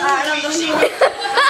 I don't know.